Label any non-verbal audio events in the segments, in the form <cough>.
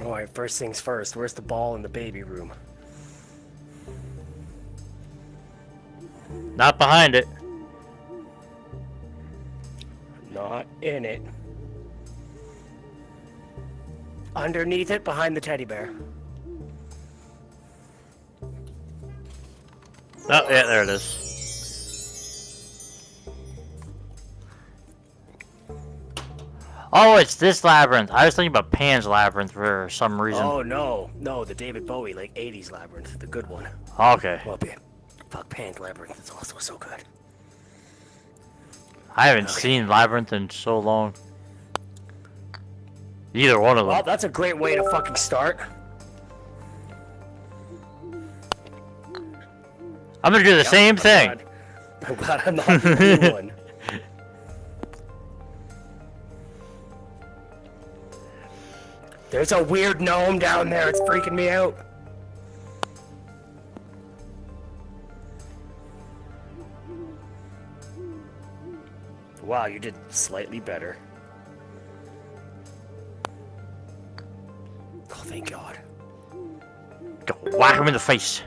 Alright, first things first. Where's the ball in the baby room? Not behind it. Not in it. Underneath it, behind the teddy bear. Oh, yeah, there it is. Oh, it's this labyrinth. I was thinking about Pan's labyrinth for some reason. Oh no, no, the David Bowie like '80s labyrinth, the good one. Okay. Well, fuck Pan's labyrinth. It's also so good. I haven't Okay. seen Labyrinth in so long. Either one of them. Well, that's a great way to fucking start. I'm gonna do the Yep, same I'm thing. glad- <laughs> I'm glad I'm not the only <laughs> one. There's a weird gnome down there. It's freaking me out. Wow, you did slightly better. Oh, thank God. Go whack him in the face.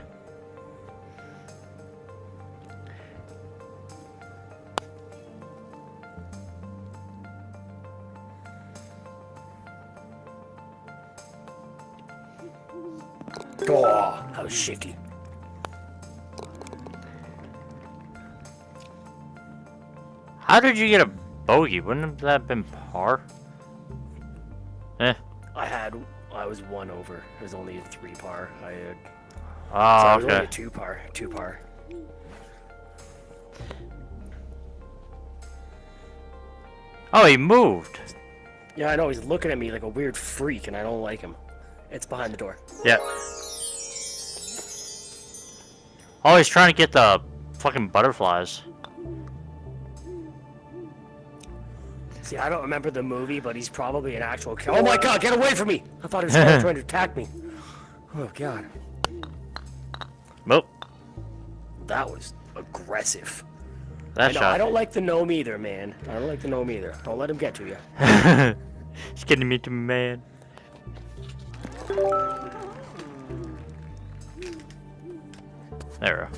Was shitty. How did you get a bogey? Wouldn't that have been par? Eh. I had, I was one over. It was only a three par. I had, so Oh, it was only a okay. two par. Two par. Oh, he moved. Yeah, I know. He's looking at me like a weird freak, and I don't like him. It's behind the door. Yeah. Oh, he's trying to get the fucking butterflies. See, I don't remember the movie, but he's probably an actual killer. Oh my god, get away from me! I thought <laughs> he was trying trying to attack me. Oh god. Nope. That was aggressive. That I, know, shot. I don't like the gnome either, man. I don't like the gnome either. Don't let him get to you. <laughs> He's getting me to man. There.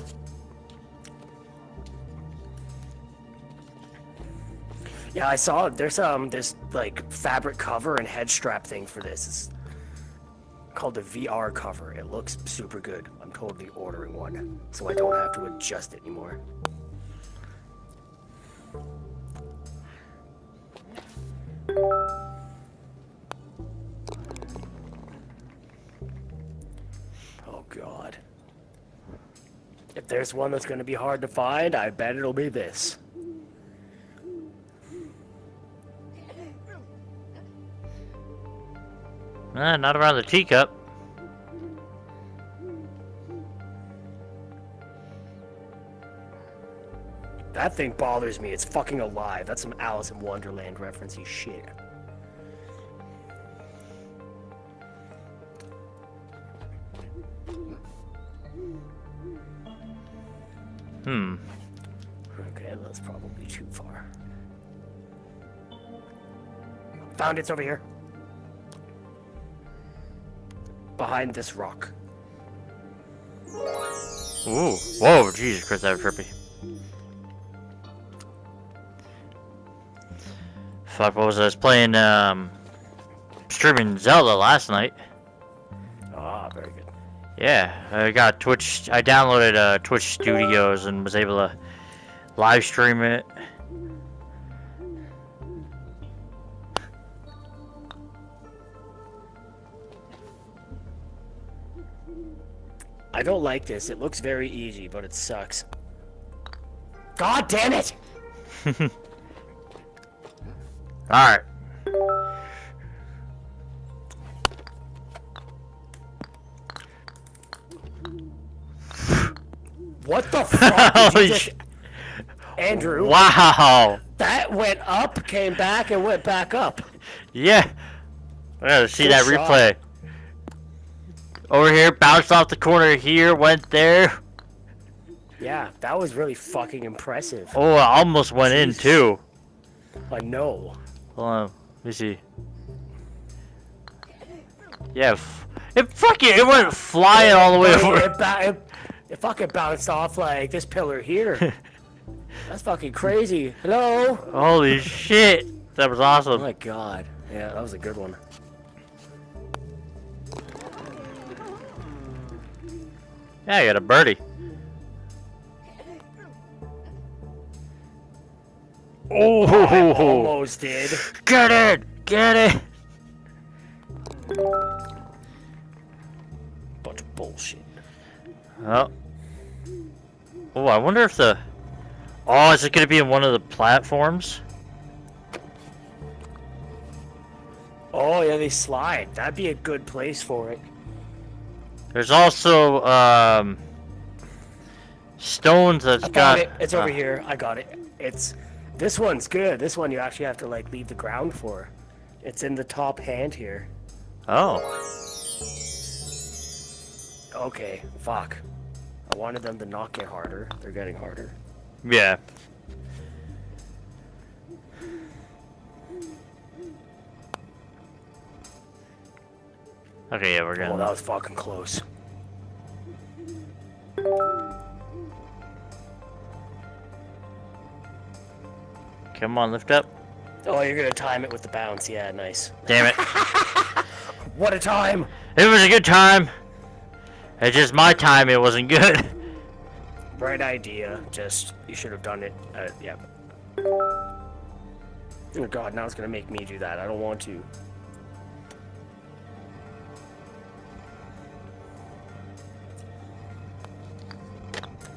Yeah, I saw there's um this like fabric cover and head strap thing for this. It's called the VR cover. It looks super good. I'm totally ordering one, so I don't have to adjust it anymore. There's one that's gonna be hard to find, I bet it'll be this. Eh, not around the teacup. That thing bothers me. It's fucking alive. That's some Alice in Wonderland referencey shit. Hmm. Okay, that's probably too far. Found it's over here. Behind this rock. Ooh. Whoa, Jesus Christ, that was trippy. Fuck, what was I? Was playing, um, streaming Zelda last night. Ah. Yeah, I got Twitch. I downloaded uh, Twitch Studios and was able to live stream it. I don't like this. It looks very easy, but it sucks. God damn it! <laughs> Alright. What the <laughs> fuck? Just... Andrew, Wow. that went up, came back, and went back up. Yeah. I gotta see Good that shot. replay. Over here, bounced off the corner here, went there. Yeah, that was really fucking impressive. Oh, I almost went in too. I know. Hold on, let me see. Yeah, f- it fucking it went flying all the way It, over. it, it, it fucking bounced off like this pillar here. <laughs> That's fucking crazy. Hello? Holy shit, that was awesome. Oh my god. Yeah, that was a good one. Yeah, I got a birdie. Oh, oh, Almost did. get it, get it. Bunch of bullshit. Oh. Oh, I wonder if the. Oh, is it gonna be in one of the platforms? Oh yeah, they slide. That'd be a good place for it. There's also um. Stones that's I got. found it. It's over uh, here. I got it. It's this one's good. This one you actually have to like leave the ground for. It's in the top hand here. Oh. Okay, fuck. I wanted them to not get harder. They're getting harder. Yeah. Okay, yeah, we're Oh, getting. that was fucking close. Come on, lift up. Oh, you're gonna time it with the bounce. Yeah, nice. Damn it. <laughs> What a time! it was a good time. It's just my time, it wasn't good. <laughs> Bright idea. Just you should have done it. Uh, yeah. Oh god, now it's gonna make me do that. I don't want to.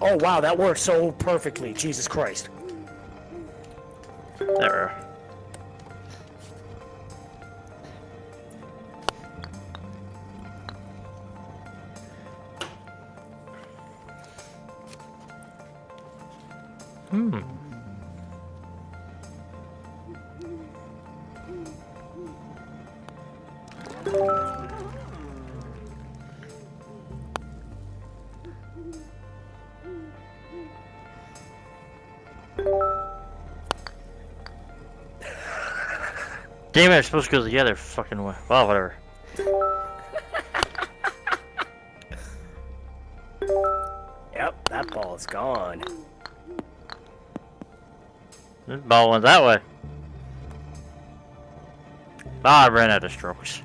Oh wow, that worked so perfectly. Jesus Christ. There. Damn it, it's supposed to go the other fucking way. Well, whatever. <laughs> Yep, that ball is gone. This ball went that way. Ah, I ran out of strokes.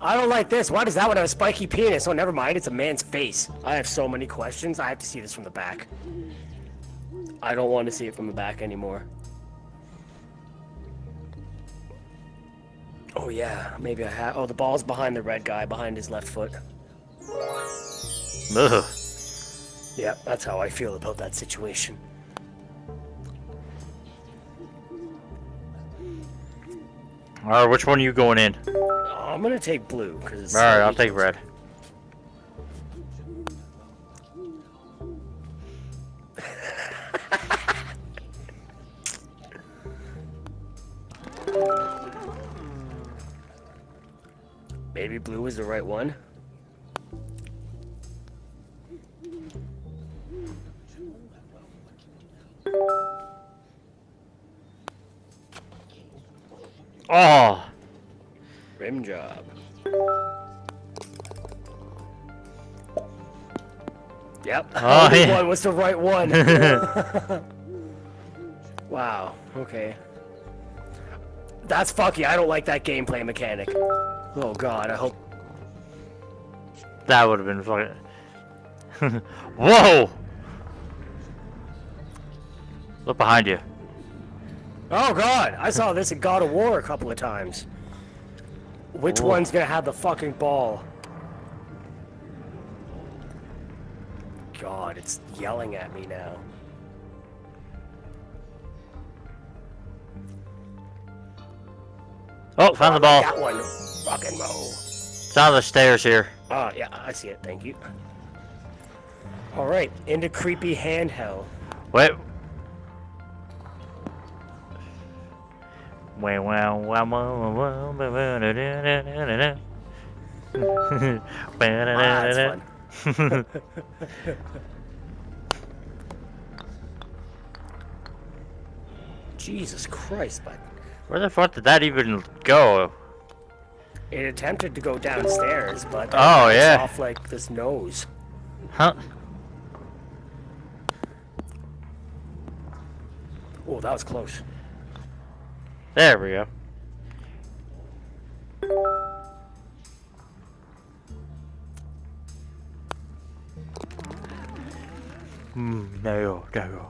I don't like this. Why does that one have a spiky penis? Oh, never mind. It's a man's face. I have so many questions. I have to see this from the back. I don't want to see it from the back anymore. Oh, yeah. Maybe I have. Oh, the ball's behind the red guy, behind his left foot. Ugh. Yep, that's how I feel about that situation. Alright, which one are you going in? Oh, I'm gonna take blue because. Alright, I'll take red. Was the right one. Oh! Rim job. Yep. <laughs> Oh, yeah. one was the right one. <laughs> wow. Okay. That's fucky. I don't like that gameplay mechanic. Oh god. I hope. That would have been fucking. <laughs> Whoa! Look behind you. Oh god. I saw this in God of War a couple of times. Which Ooh. one's gonna have the fucking ball? God, it's yelling at me now. Oh, found the ball. That one. Fucking mo. It's on the stairs here. Oh, yeah, I see it. Thank you. All right, into creepy hand hell. Wait. Wow, wow, wow, wow, wow, wow, wow, da, da, da, da, da, da. Ba, <laughs> da, Ah, da, that's da, fun. da. <laughs> <laughs> Jesus Christ, but Where the fuck did that even go? It attempted to go downstairs, but then Oh, yeah. off like this nose. Huh? Oh, that was close. There we go. Hmm, no, no.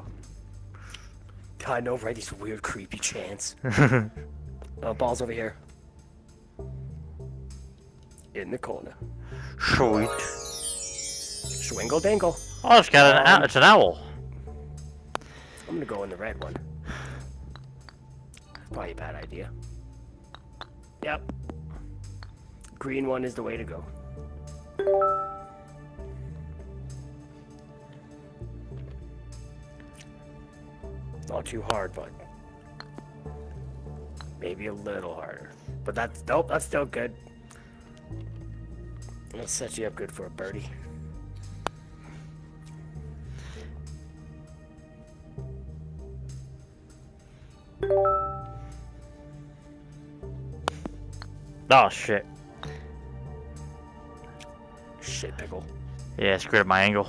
I know, right? These weird, creepy chants. Uh, <laughs> ball's over here. In the corner. Sweet. Swingle dangle. Oh, it's got an owl. Um, It's an owl. I'm gonna go in the red one. Probably a bad idea. Yep. Green one is the way to go. Not too hard, but maybe a little harder. But that's nope, that's still good. That'll set you up good for a birdie. Oh shit. Shit pickle. Yeah, screwed up my angle.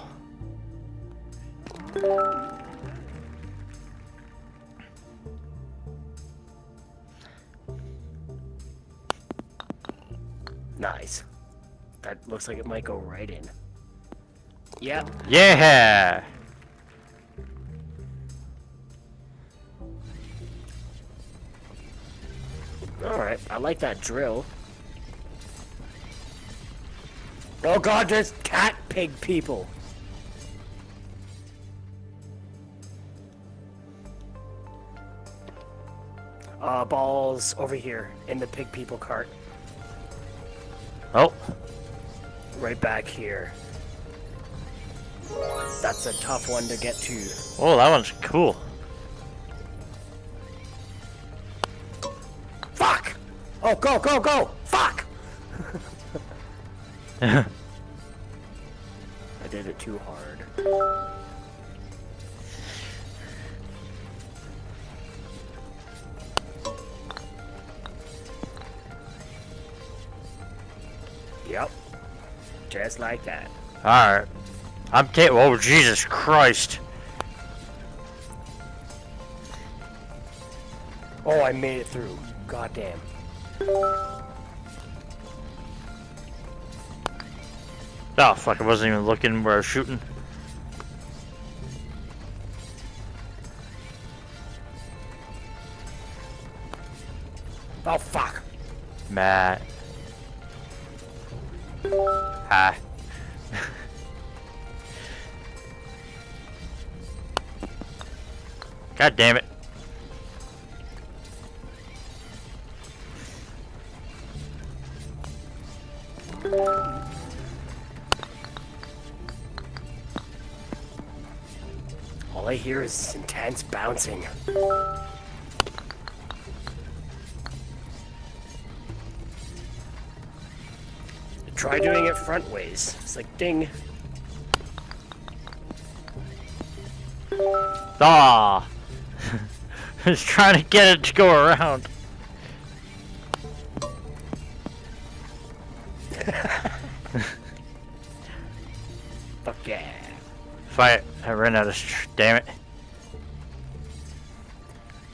Looks like it might go right in. Yep. Yeah. Alright, I like that drill. Oh god, there's cat pig people. Uh, balls over here in the pig people cart. Oh, Right back here. That's a tough one to get to. oh, that one's cool. Fuck! Oh, go, go, go! Fuck! <laughs> I did it too hard. Just like that. All right. I'm ta- Oh, Jesus Christ. Oh, I made it through. God damn. Oh fuck! I wasn't even looking where I was shooting. Oh, fuck. Matt. God damn it. All I hear is intense bouncing. Try doing it front ways. It's like ding. Ah. <laughs> I was trying to get it to go around. <laughs> Fuck yeah. Fight. I ran out of. Damn it.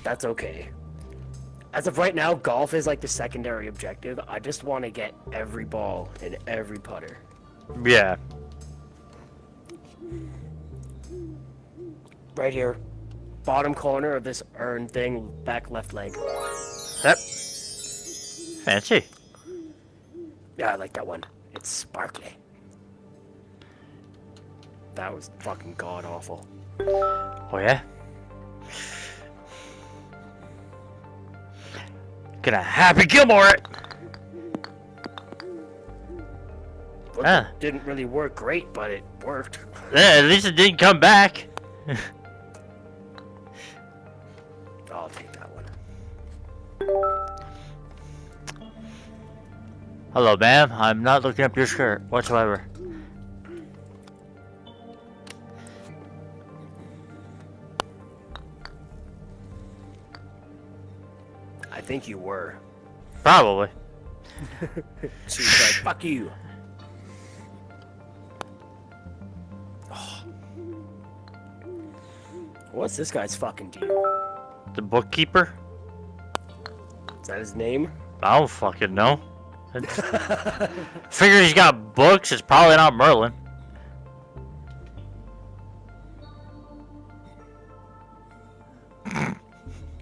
That's okay. As of right now, golf is like the secondary objective. I just want to get every ball in every putter. Yeah. Right here. Bottom corner of this urn thing, back left leg. Yep. Fancy. Yeah, I like that one. It's sparkly. That was fucking god awful. Oh yeah. Gonna Happy Gilmore it. It Didn't really work great, but it worked. Yeah, at least it didn't come back. <laughs> Hello, ma'am. I'm not looking up your skirt whatsoever. I think you were. Probably. <laughs> She's like, fuck you. <sighs> What's this guy's fucking deal? The bookkeeper? Is that his name? I don't fucking know. <laughs> Figure he's got books. It's probably not Merlin.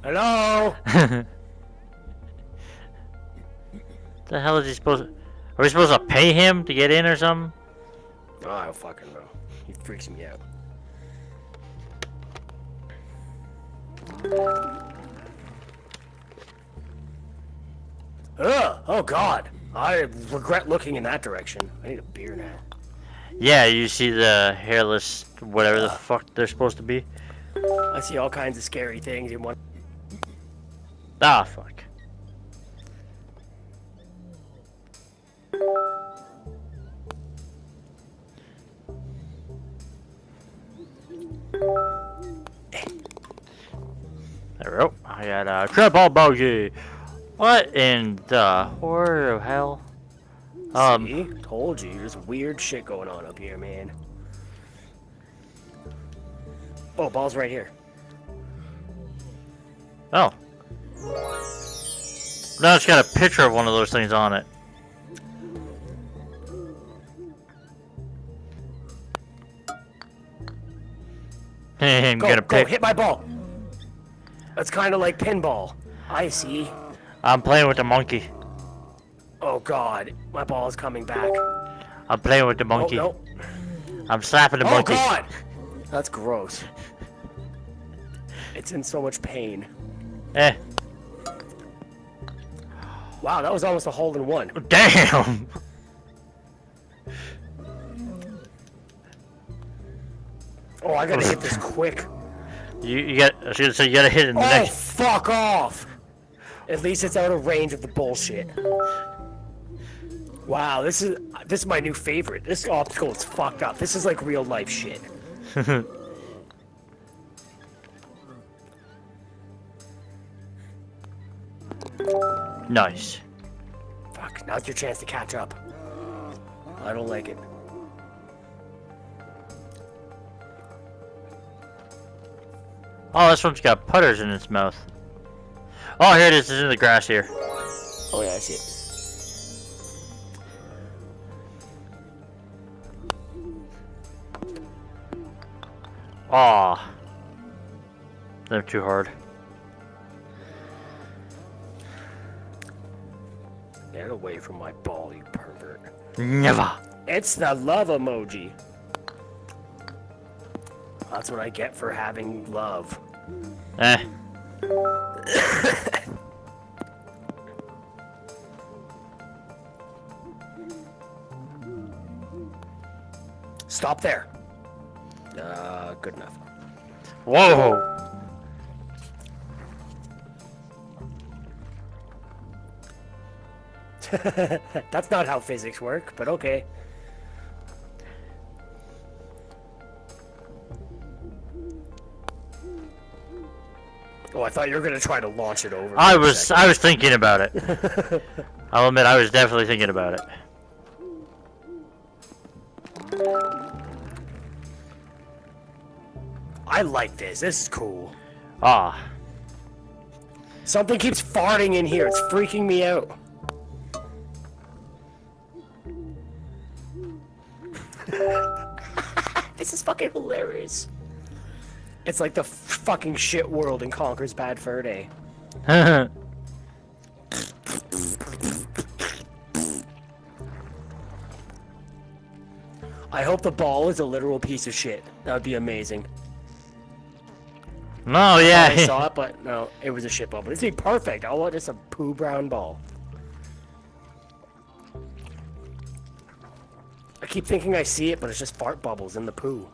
Hello? <laughs> the hell is he supposed? To... Are we supposed to pay him to get in or something? Oh, I don't fucking know. He freaks me out. Ugh! Oh god! I regret looking in that direction. I need a beer now. Yeah, you see the hairless, whatever the fuck they're supposed to be. I see all kinds of scary things in one. Ah, fuck. There we go. I got a triple bogey. What in the horror of hell? Um, See? Told you, there's weird shit going on up here, man. Oh, ball's right here. Oh. Now it's got a picture of one of those things on it. <laughs> I'm Go, gonna go, pick. hit my ball. That's kind of like pinball. I see. I'm playing with the monkey. Oh god, my ball is coming back. I'm playing with the Oh monkey. no. I'm slapping the Oh monkey. Oh god! That's gross. It's in so much pain. Eh. Wow, that was almost a hole in one. Damn. Oh, I gotta <laughs> hit this quick. You you got I was gonna say you gotta hit it in the Oh, neck. fuck off! At least it's out of range of the bullshit. Wow, this is this is my new favorite. This obstacle is fucked up. This is like real life shit. <laughs> nice. Fuck, now's your chance to catch up. I don't like it. Oh, this one's got putters in its mouth. Oh, here it is. It's in the grass here. Oh yeah, I see it. Aw. They're too hard. Get away from my ball, you pervert. Never. It's the love emoji. That's what I get for having love. Eh. Stop there. Uh, good enough. Whoa. <laughs> That's not how physics work, but okay. Oh, I thought you were gonna try to launch it over. I was second. I was thinking about it. <laughs> I'll admit I was definitely thinking about it. I like this. This is cool. Ah. Something keeps farting in here. It's freaking me out. <laughs> this is fucking hilarious. It's like the fucking shit world in Conker's Bad Fur Day. <laughs> I hope the ball is a literal piece of shit. That would be amazing. no, yeah. I saw it, but no, it was a shit ball. But it's be perfect. I want just a poo brown ball. I keep thinking I see it, but it's just fart bubbles in the poo.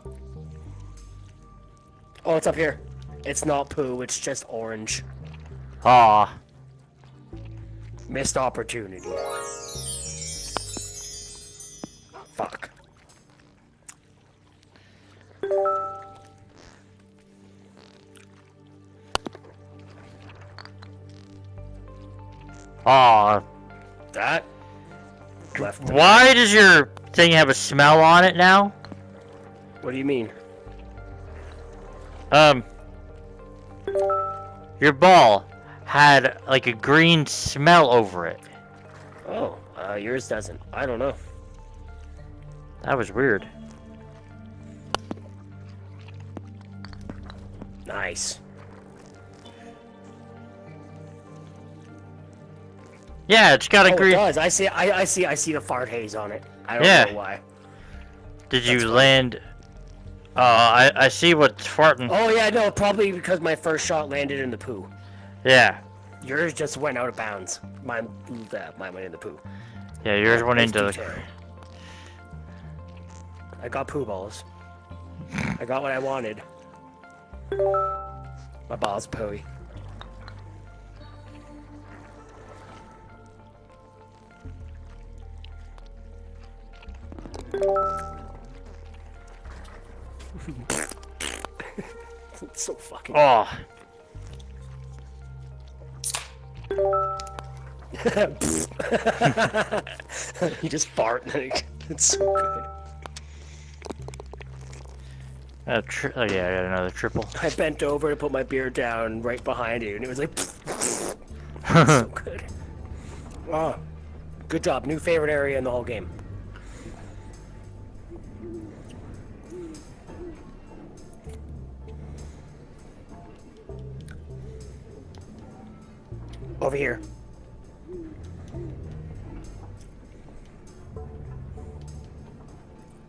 Oh, it's up here. It's not poo, it's just orange. Ah. Missed opportunity. Fuck. Aw. That. Left. Why does your thing have a smell on it now? What do you mean? Um, your ball had like a green smell over it. Oh, uh, yours doesn't. I don't know. That was weird. Nice. Yeah, it's got a oh, it green. does. I see. I, I see. I see the fart haze on it. I don't Yeah. know why. Did you That's fine. land? Uh, I I see what's farting. Oh yeah, no, probably because my first shot landed in the poo. Yeah, Yours just went out of bounds. Mine, uh, mine went in the poo. yeah, yours went into the. I got poo balls. I got what I wanted. My balls pooey. It's so fucking. Oh, <laughs> you just fart it's so good. uh, oh yeah, I got another triple. I bent over to put my beer down right behind you, and it was like <laughs> so <laughs> good. Oh, good job. New favorite area in the whole game. Over here.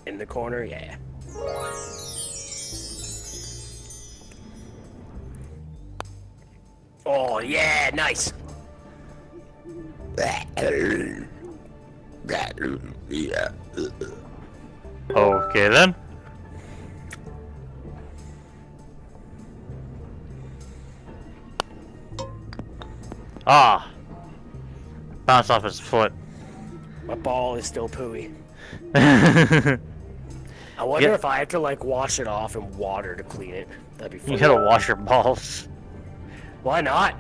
In the corner, yeah. Oh, yeah, nice. Okay then. Ah. Bounced off his foot. My ball is still pooey. <laughs> I wonder Yeah. if I have to like wash it off in water to clean it. That'd be fun. You gotta wash your balls. Why not?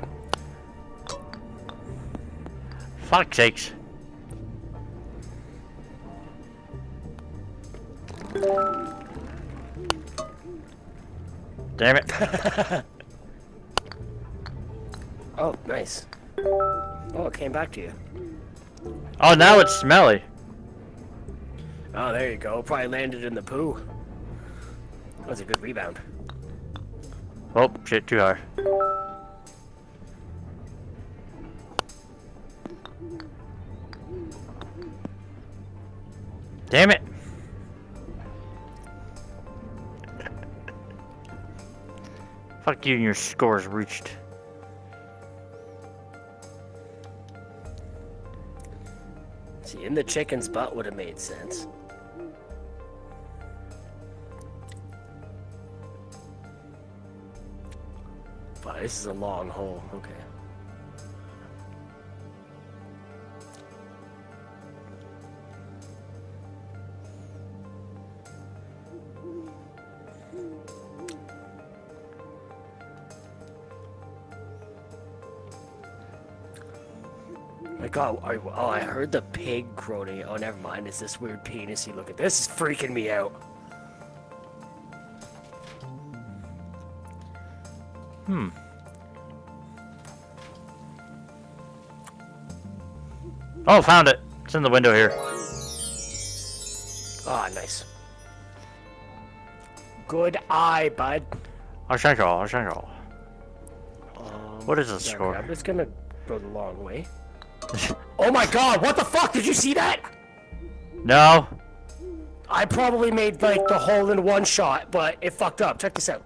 Fuck sakes. Damn it. <laughs> Oh, nice. Oh, it came back to you. Oh, now it's smelly. Oh, there you go. Probably landed in the poo. That was a good rebound. Oh, shit, too hard. Damn it. <laughs> Fuck you and your scores reached. In the chicken's butt would have made sense. Wow, this is a long hole. Okay. God, I, oh, I heard the pig groaning. Oh, never mind. It's this weird penisy looking. This is freaking me out. Hmm. Oh, found it. It's in the window here. Ah, nice. Good eye, bud. I'll check all. I'll Arshenko, Arshenko. Um, What is the yeah, score? I'm just gonna go the long way. Oh my God! What the fuck? Did you see that? No. I probably made like the hole in one shot, but it fucked up. Check this out.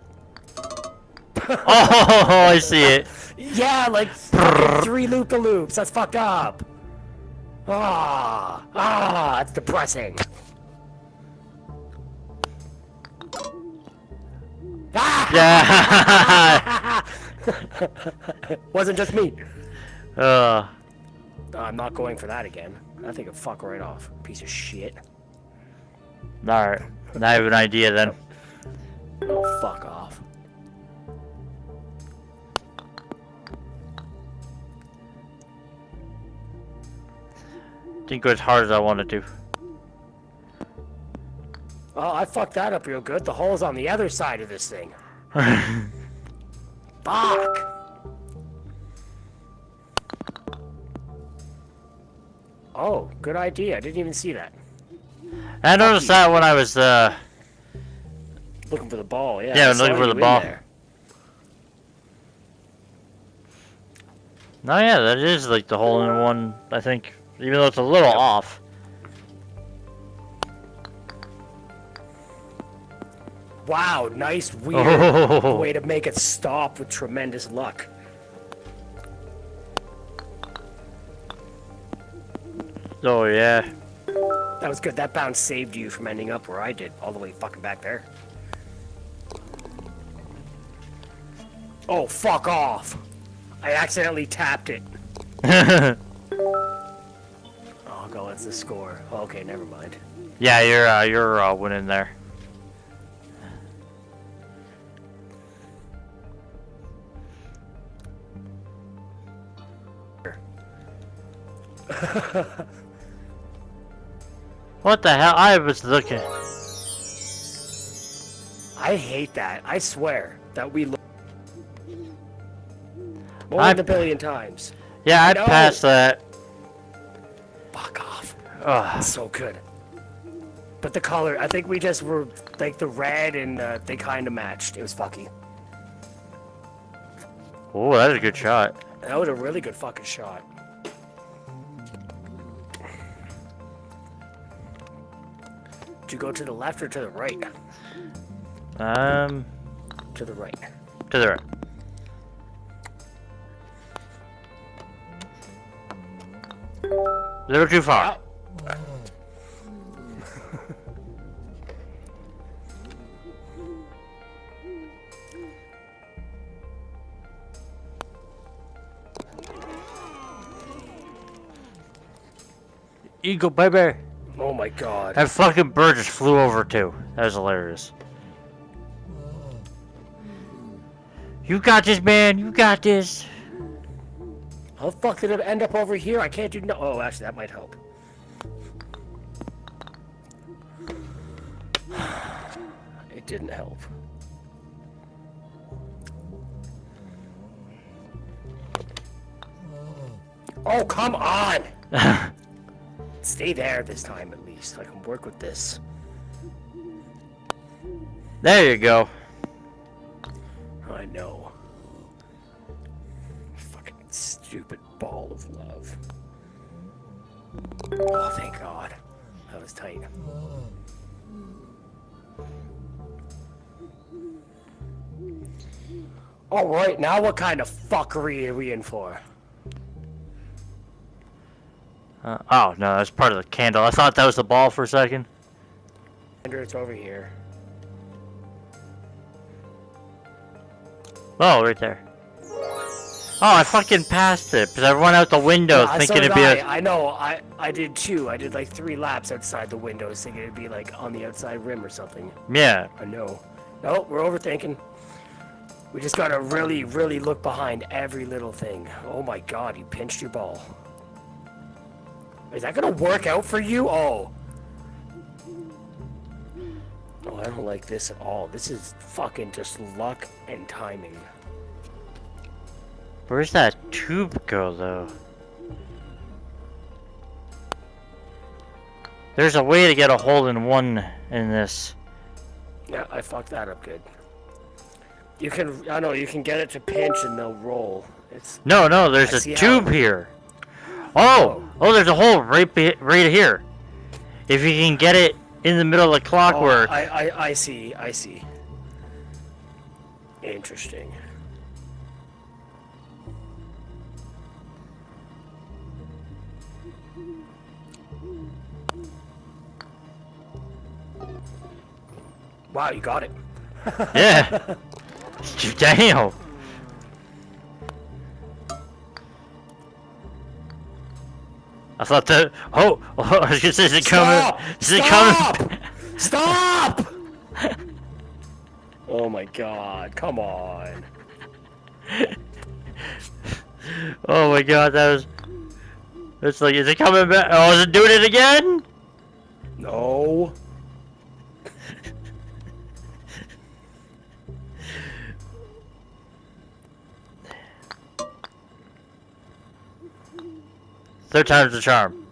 <laughs> Oh, I see it. Yeah, like three loop the loops. That's fucked up. Ah, ah, it's depressing. Ah! Yeah. <laughs> <laughs> Wasn't just me. uh, Uh, I'm not going for that again. I think it fuck right off. Piece of shit. alright. I have an idea then. Oh, fuck off. didn't go as hard as I wanted to. Oh, I fucked that up real good. The hole's on the other side of this thing. <laughs> Fuck! Oh, good idea. I didn't even see that. I noticed that when I was, uh, Looking for the ball, yeah. Yeah, I I'm looking for the ball. there. no, yeah, that is like the hole in one, I think. Even though it's a little Yep. off. Wow, nice, weird Oh, <laughs> way to make it stop with tremendous luck. Oh yeah. That was good. That bounce saved you from ending up where I did, all the way fucking back there. Oh, fuck off! I accidentally tapped it. <laughs> Oh, go, that's the score. Okay, never mind. yeah, you're, uh, you're, uh, winning there. What the hell? I was looking. I hate that. I swear that we look more I- than a billion times. Yeah, I No. passed that. Fuck off. Ugh. It's so good. But the color, I think we just were like the red and uh, they kind of matched. It was fucky. Oh, that is a good shot. That was a really good fucking shot. You go to the left or to the right? Um, To the right. to the right. A little too far. Out. Eagle, baby. My god. That fucking bird just flew over too. That was hilarious. You got this, man. You got this. How the fuck did it end up over here? I can't do no. Oh, actually, that might help. <sighs> It didn't help. Oh, come on! <laughs> Stay there this time least. I can work with this. there you go. I know. Fucking stupid ball of love. Oh, thank God. That was tight. Alright, now what kind of fuckery are we in for? Uh, oh no, that's part of the candle. I thought that was the ball for a second. Andrew, it's over here. Oh, right there. Oh, I fucking passed it because I went out the window Yeah, thinking did it'd be I. a. I know, I, I did too. I did like three laps outside the windows thinking it'd be like on the outside rim or something. Yeah. I know. No, we're overthinking. We just gotta really, really look behind every little thing. Oh my god, you pinched your ball. Is that gonna work out for you? Oh. Oh, I don't like this at all. This is fucking just luck and timing. Where's that tube go though? There's a way to get a hole in one in this. Yeah, I fucked that up good. You can, I know, you can get it to pinch and they'll roll. It's, No, no, there's I a see how- tube here. Oh, oh. Oh, there's a hole right be- right here. If you can get it in the middle of the oh, clockwork. I, I, I see, I see. Interesting. Wow, you got it. <laughs> yeah. Damn. I thought that. Oh, oh <laughs> I was gonna say, is it coming? Is it Stop! coming? Stop! <laughs> oh my god, come on. <laughs> Oh my god, that was. It's like, is it coming back? Oh, is it doing it again? No. Third time's the charm.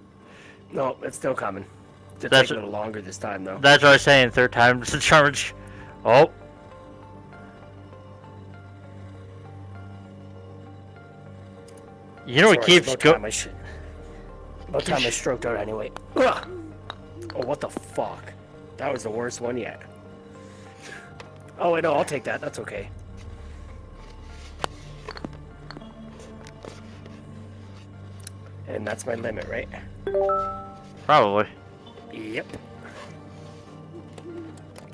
No, it's still coming. It's That's- taking a little longer this time, though. That's what I was saying. Third time's the charm. Oh. You know what Sorry, keeps about go- I sh- About time I stroked out anyway. Ugh. Oh, what the fuck? That was the worst one yet. Oh, wait, no, I'll take that. That's okay. And that's my limit, right? Probably. Yep.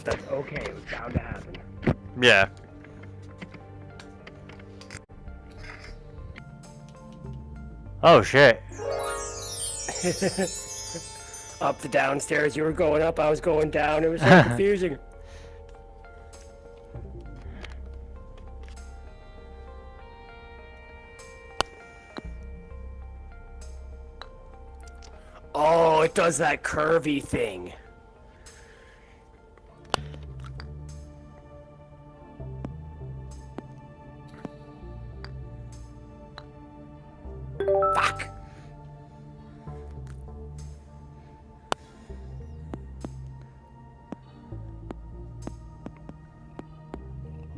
That's okay. It was bound to happen. Yeah. Oh shit. <laughs> up the downstairs, you were going up, I was going down. It was <laughs> so confusing. Oh, it does that curvy thing. Fuck.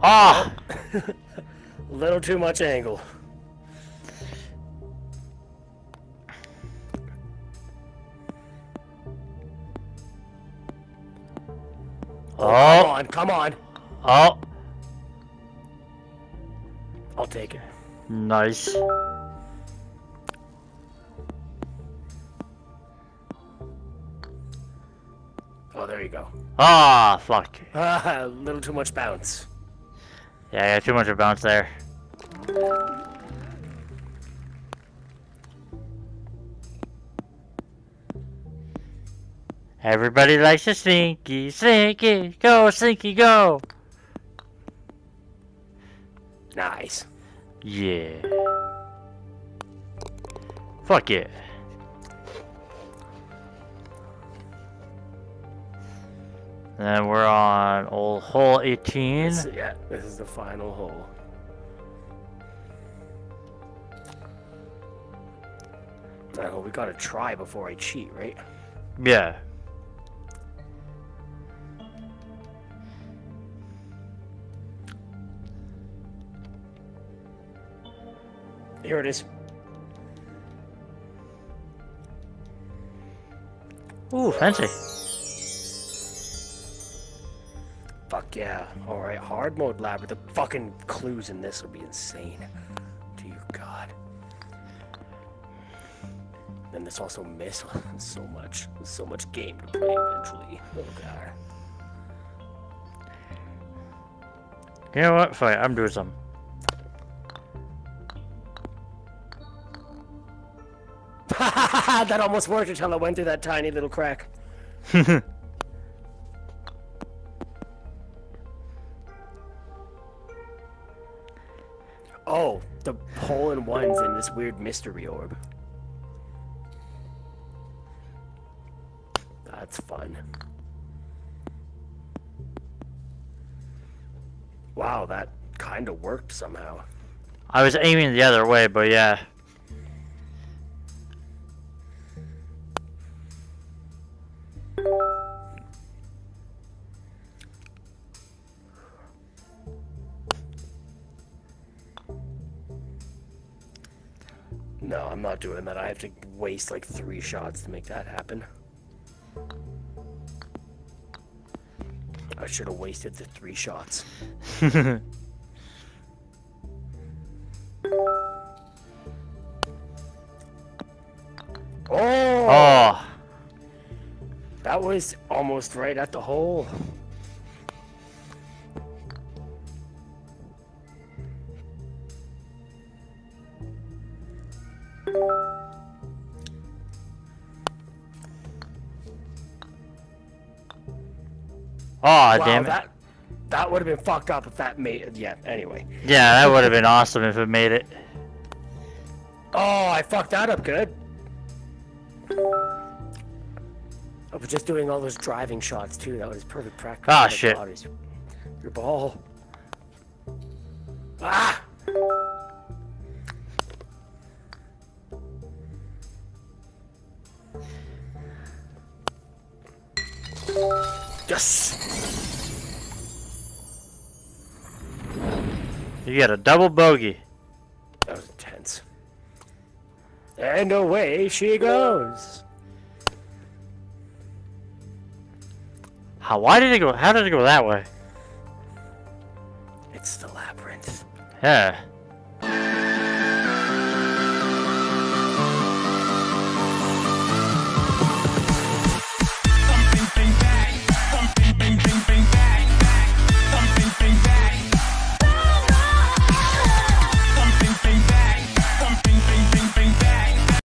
Ah! A <laughs> little too much angle. Oh, Oh. come on, come on. Oh! I'll take it. Nice. Oh, there you go. Ah, fuck. Ah, a little too much bounce. Yeah, I got too much of bounce there. Everybody likes a slinky, slinky, go, slinky, go! Nice. Yeah. Fuck it. Then we're on old hole 18. This- yeah, this is the final hole. Oh, we gotta try before I cheat, right? Yeah. Here it is. Ooh, fancy. Fuck yeah. Alright, hard mode lab. The fucking clues in this will be insane. Dear God. And this also miss <laughs> so much. So much game to play eventually. Oh god. You know what? Fine, I'm doing something. That almost worked until I went through that tiny little crack. <laughs> Oh, the hole in one's in this weird mystery orb. That's fun. Wow, that kind of worked somehow. I was aiming the other way, but yeah. Have to waste like three shots to make that happen. I should have wasted the three shots. <laughs> Oh, oh, that was almost right at the hole. Wow, damn it. that that would have been fucked up if that made. It. Yeah. Anyway. Yeah, that would have been awesome if it made it. Oh, I fucked that up good. I was just doing all those driving shots too. That was perfect practice. Ah, shit. bodies. Your ball. Ah! Yes! You get a double bogey. That was intense. And away she goes. How? Why did it go? How did it go that way? It's the labyrinth. Yeah.